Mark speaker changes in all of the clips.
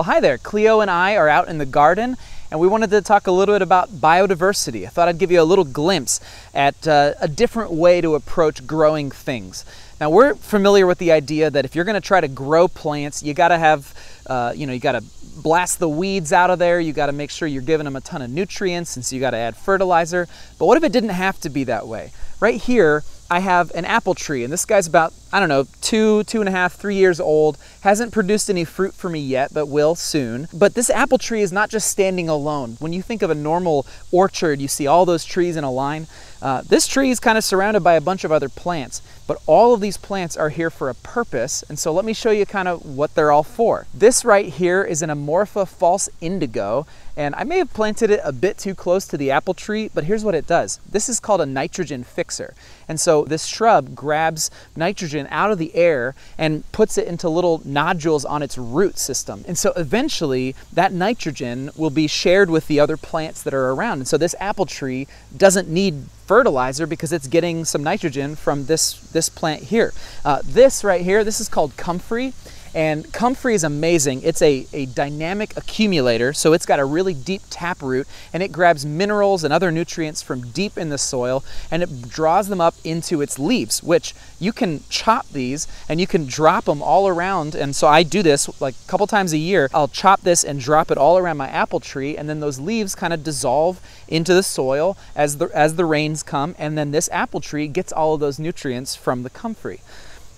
Speaker 1: Well, hi there. Cleo and I are out in the garden and we wanted to talk a little bit about biodiversity. I thought I'd give you a little glimpse at uh, a different way to approach growing things. Now, we're familiar with the idea that if you're going to try to grow plants, you got to have, uh, you know, you got to blast the weeds out of there. You got to make sure you're giving them a ton of nutrients, and so you got to add fertilizer. But what if it didn't have to be that way? Right here, I have an apple tree, and this guy's about, I don't know, two, two and a half, three years old. Hasn't produced any fruit for me yet, but will soon. But this apple tree is not just standing alone. When you think of a normal orchard, you see all those trees in a line. Uh, this tree is kind of surrounded by a bunch of other plants, but all of these plants are here for a purpose, and so let me show you kind of what they're all for. This right here is an Amorpha false indigo, and I may have planted it a bit too close to the apple tree, but here's what it does. This is called a nitrogen fixer. And so this shrub grabs nitrogen out of the air and puts it into little nodules on its root system. And so eventually that nitrogen will be shared with the other plants that are around. And so this apple tree doesn't need fertilizer because it's getting some nitrogen from this, this plant here. Uh, this right here, this is called comfrey. And comfrey is amazing. It's a, a dynamic accumulator, so it's got a really deep tap root and it grabs minerals and other nutrients from deep in the soil and it draws them up into its leaves, which you can chop these and you can drop them all around. And so I do this like a couple times a year. I'll chop this and drop it all around my apple tree, and then those leaves kind of dissolve into the soil as the, as the rains come, and then this apple tree gets all of those nutrients from the comfrey.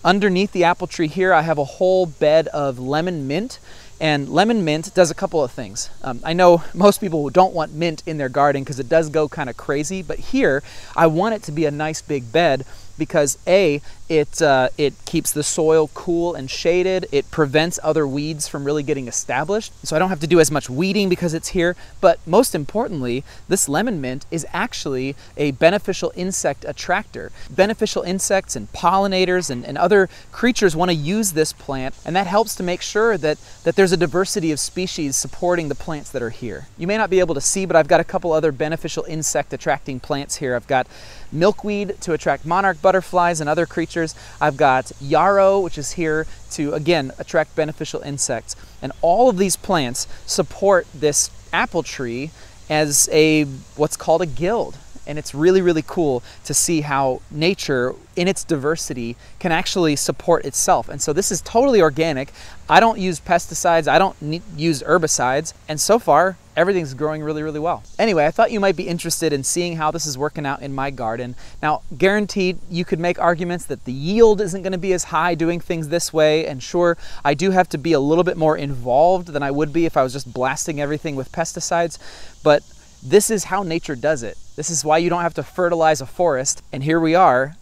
Speaker 1: Underneath the apple tree here, I have a whole bed of lemon mint. And lemon mint does a couple of things. Um, I know most people don't want mint in their garden because it does go kind of crazy, but here I want it to be a nice big bed because A, it, uh, it keeps the soil cool and shaded. It prevents other weeds from really getting established. So I don't have to do as much weeding because it's here. But most importantly, this lemon mint is actually a beneficial insect attractor. Beneficial insects and pollinators and, and other creatures want to use this plant, and that helps to make sure that, that there's a diversity of species supporting the plants that are here. You may not be able to see, but I've got a couple other beneficial insect attracting plants here. I've got milkweed to attract monarch butterflies and other creatures I've got yarrow, which is here to, again, attract beneficial insects. And all of these plants support this apple tree as a what's called a guild. And it's really, really cool to see how nature, in its diversity, can actually support itself. And so this is totally organic. I don't use pesticides, I don't use herbicides. And so far, everything's growing really, really well. Anyway, I thought you might be interested in seeing how this is working out in my garden. Now, guaranteed, you could make arguments that the yield isn't gonna be as high doing things this way, and sure, I do have to be a little bit more involved than I would be if I was just blasting everything with pesticides, but this is how nature does it. This is why you don't have to fertilize a forest, and here we are.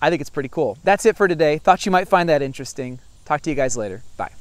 Speaker 1: I think it's pretty cool. That's it for today. Thought you might find that interesting. Talk to you guys later. Bye.